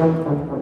Gracias.